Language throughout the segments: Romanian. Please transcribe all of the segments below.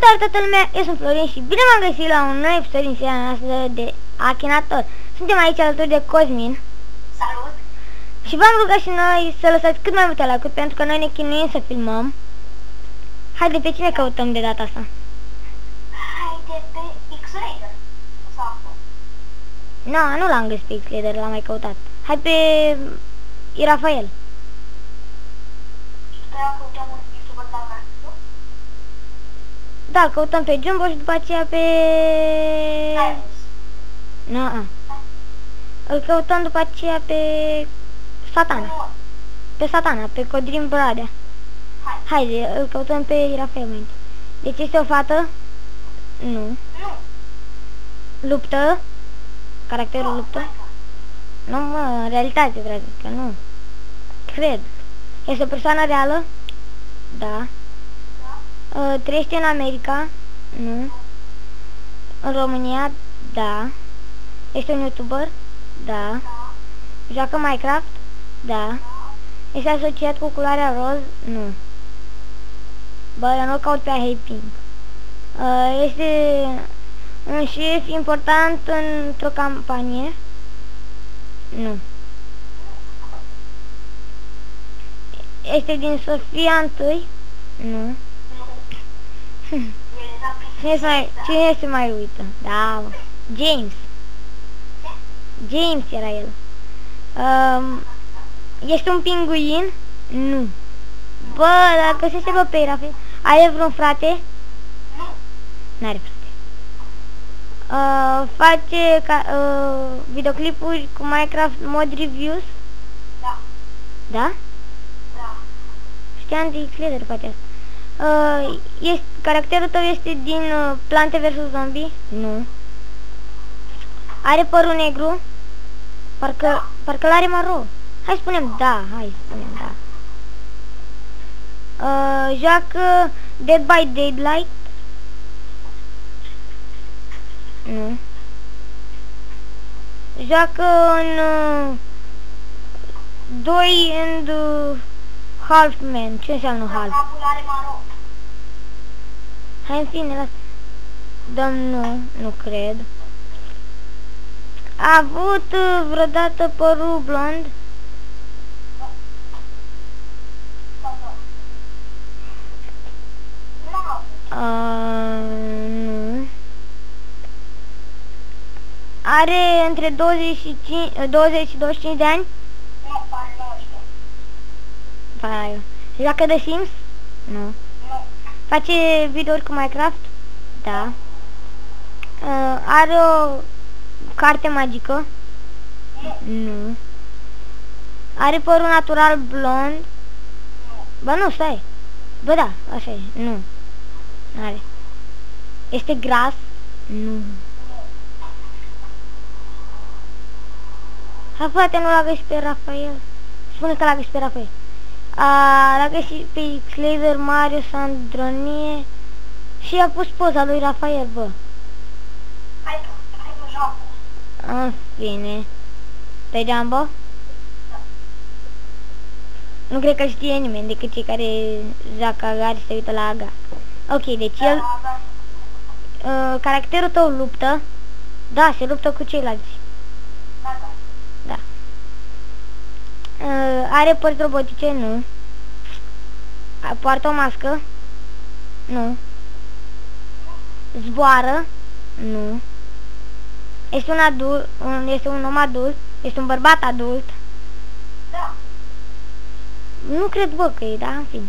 Salutare toată lumea, eu sunt Florin și bine m-am găsit la un nou episod din seria noastră de Achinator. Suntem aici alături de Cosmin. Salut! Și v-am rugat și noi să lăsați cât mai multe like pentru că noi ne chinuim să filmăm. Haide, pe cine căutăm de data asta? Haide pe X-Raider. Sau Nu, nu l-am găsit pe X-Leader, l-am mai căutat. Hai pe Irafael. Trebuia căutăm un youtuber de acasă. Da, căutăm pe Jumbo și după aceea pe... Silence. Nu, a. Îl căutăm după aceea pe Satana. Nu. Pe Satana, pe Codrin Bradea. Hai. Haide, îl căutăm pe Irafael mai întâi. Deci este o fată? Nu. Nu. Luptă? Caracterul Nu, luptă? hai, Nu, mă, în realitate, vreau să zic că nu. Cred. Este o persoană reală? Da. Da. Uh, trăiește în America? Nu. În România? Da. Este un youtuber? Da. Da. Joacă Minecraft? Da. Da. Este asociat cu culoarea roz? Nu. Bă, eu nu caut pe Hey Pink. Uh, este un șef important într-o campanie? Nu. Este din Sofia întâi? Nu. Nu. El era Cine se mai, cine se mai uită? Da, mă. James. James era el. Um, este un pinguin? Nu. Bă, dar găsește bă pe Rafael. Are vreun frate? Nu. N-are frate. Uh, face ca, uh, videoclipuri cu Minecraft mod reviews? Da. Da? Da. Știam de X-Leader poate asta. Uh, este, caracterul tău este din uh, Plante vs. Zombie? Nu. Are părul negru? Parcă, Da. parcă l-are maro. Hai spunem da, hai spunem da. Uh, joacă Dead by Daylight? Nu. Joacă în uh, 2 and uh, Half Man. Ce înseamnă half? Capul are maro. Hai în fine, las. Dăm nu, nu cred. A avut uh, vreodată părul blond? Sau nu? Nu am avut. Uh, nu. Are între 25, uh, 20 și 25 de ani? Nu, are 19. Vai. Joacă de Sims? Nu. Nu. Face videouri cu Minecraft? Da. Uh, are o carte magică? Nu. Nu. Are părul natural blond? Nu. Bă, nu, stai. Bă, da, așa e. Nu. Are. Este gras? Nu. Hai, frate, nu l-a găsit pe Rafael. Spune că l-a găsit pe Rafael. A, l-a găsit pe Xlader, Mario, Sandronie și a pus poza lui Rafael, bă. Hai că, hai că joacă. În fine. Pe Jumbo? Nu cred că știe nimeni decât cei care joacă agar și se uită la agar. Ok, deci el, Da, da. uh, caracterul tău luptă. Da, se luptă cu ceilalți. Da, da. Da. Uh, are părți robotice? Nu. A- Poartă o mască? Nu. Zboară? Nu. Este un adult, un, este un om adult, este un bărbat adult. Da. Nu cred, bă, că e, da, în fine.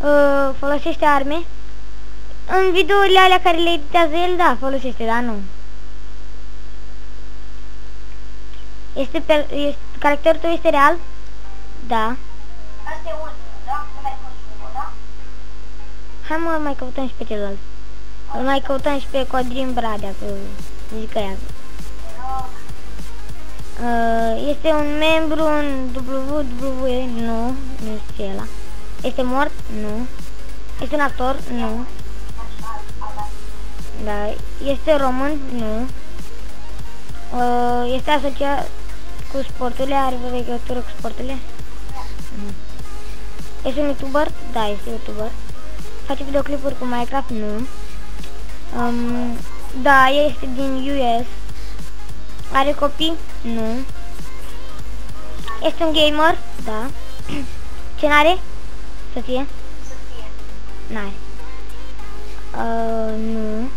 Uh, folosește arme? În videourile alea care le editează el, da, folosește, dar nu. Este, pe, este caracterul tău este real? Da. Asta e ultimul, da? Nu mai consumă, da? Hai mă, mai căutăm și pe celălalt. Îl mai căutăm și pe Codrin Bradea, că zic că ea. Da. Uh, este un membru în WWE? Nu, nu este ăla. Este mort? Nu. Este un actor? Nu. Așa, ala. Da. Este român? Nu. Uh, este asociat cu sporturile? Are vreo legătură cu sporturile? Nu. Este un youtuber? Da, este youtuber. Face videoclipuri cu Minecraft? Nu. Um, da, este din US. Are copii? Nu. Este un gamer? Da. Ce n-are? Să fie? Să fie. N-are. Uh, nu.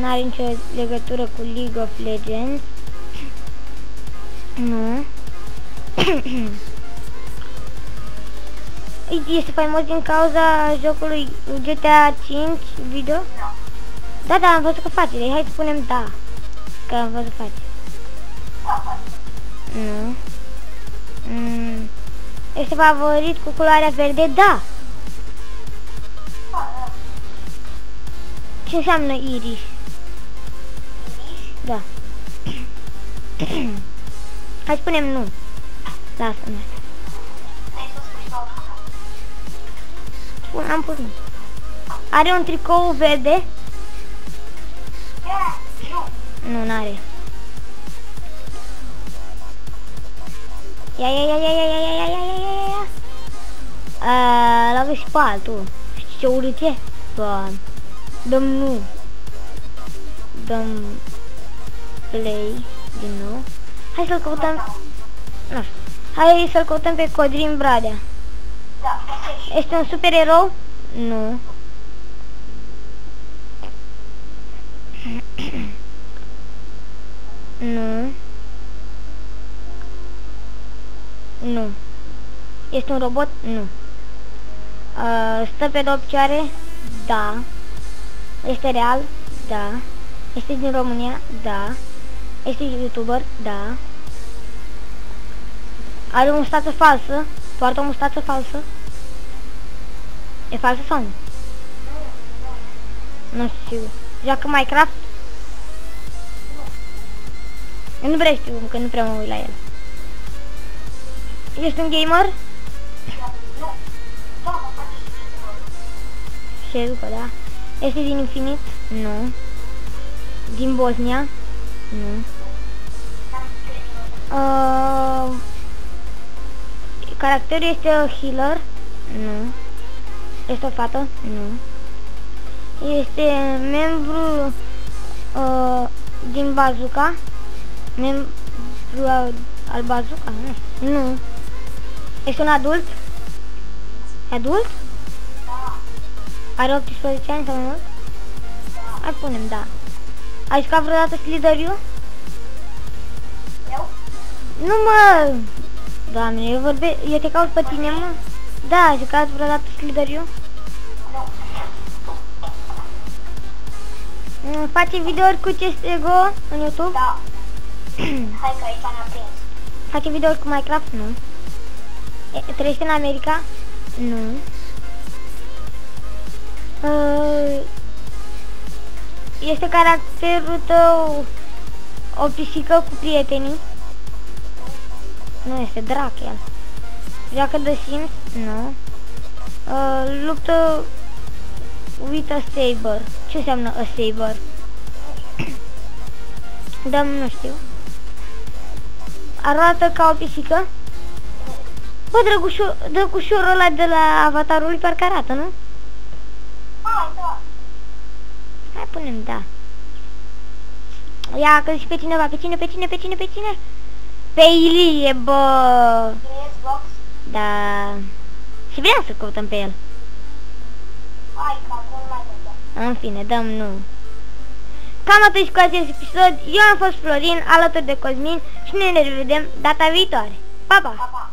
N-are nicio legătură cu League of Legends. Nu. Este faimos din cauza jocului GTA 5 video? Nu. Da, da, am văzut că face. Deci hai să spunem da. Că am văzut că face. Da, face. Nu. Mm. Este favorit cu culoarea verde? Da. Da, da. Ce înseamnă iris? Iriș. Da. Hai spunem nu. Lasă-mă. Spun, am pus nu. Are un tricou verde? Ce? Nu. Nu, n-are. Ia, ia, ia, ia, ia, ia, ia, ia, ia, ia, ia, ia, ia. A, L-a găsit pe altul. Știi ce urât e? Bă, dăm nu. Dăm play din nou. Hai să-l căutăm. Nu știu. Hai să-l căutăm pe Codrin Bradea. Da, găsești. Este un supererou? Nu. nu. Nu. Este un robot? Nu. Uh, stă pe două picioare? Da. Este real? Da. Este din România? Da. Este youtuber? Da. Are o mustață falsă? Poartă o mustață falsă? E falsă sau nu? Nu știu. Joacă Minecraft? Eu nu prea știu, că nu prea mă uit la el. Ești un gamer? Da, Nu. Da, mă face și ce Și după, da. Este din Infinit? Nu. Din Bosnia? Nu. N-am crezut. Uh, caracterul este healer? Nu. Este o fată? Nu. Este membru uh, din Bazooka? Membru al, al Bazooka? Nu. Nu. Este un adult? Adult? Da, Are 18 ani sau mai mult? da. Hai punem, da. Ai jucat vreodată Slither.io? Eu? Nu mă! Doamne, eu vorbe... Eu te caut pe tine, mă. Da, ai jucat vreodată Slither.io? Nu. Mm, Face videouri cu CSGO în YouTube? Da. Hai că aici am aprins. Face videouri cu Minecraft? Nu. E, trăiește în America? Nu. Uh, este caracterul tău o pisică cu prietenii? Nu, este drac el. Joacă de Sims? Nu. Uh, luptă with a saber. Ce înseamnă a saber? Dăm, nu știu. Arată ca o pisică? Bă, drăgușor, drăgușorul ăla de la avatarul lui parcă arată, nu? Hai, da. Hai punem, da. Ia, că și pe cineva, pe cine, pe cine, pe cine, pe cine? Pe Ilie, bă! Trăiesc box. Da. Și vreau să căutăm pe el. Hai, că acum mai multe. În fine, dăm nu. Cam atât și cu acest episod. Eu am fost Florin, alături de Cosmin și ne revedem data viitoare. Pa, pa! Pa, pa.